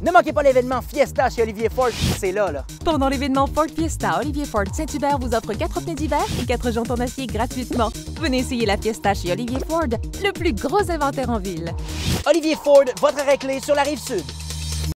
Ne manquez pas l'événement Fiesta chez Olivier Ford, c'est là, là. Pendant l'événement Ford Fiesta, Olivier Ford Saint-Hubert vous offre 4 pneus d'hiver et 4 jantes en acier gratuitement. Venez essayer la Fiesta chez Olivier Ford, le plus gros inventaire en ville. Olivier Ford, votre arrêt clé sur la rive sud.